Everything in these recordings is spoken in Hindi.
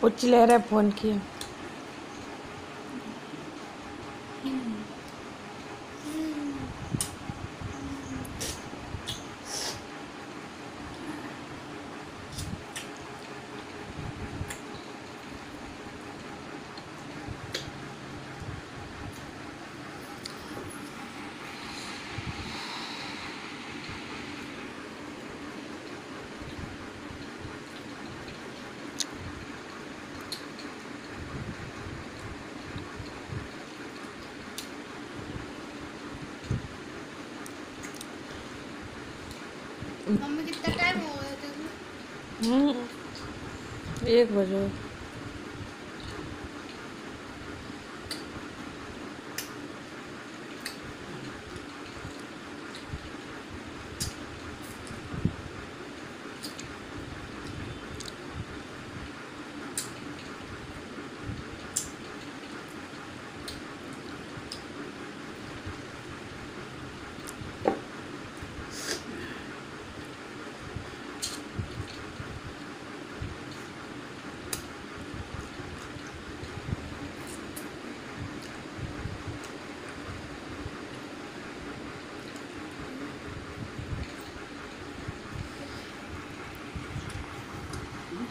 पुच्ची ले रहा है फ़ोन की मम्मी कितना टाइम हो गया हम्म, एक बजे।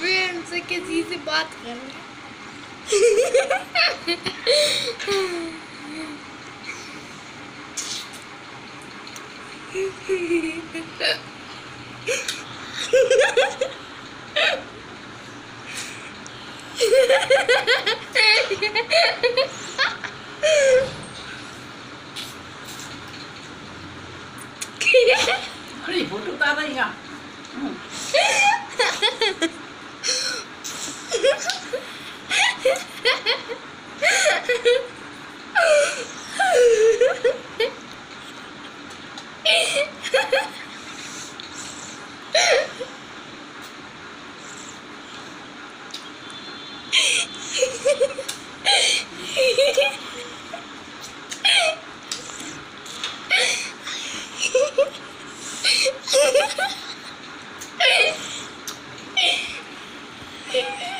वे किसी से बात कर रहे Oh. Okay.